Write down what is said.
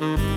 Mm-hmm.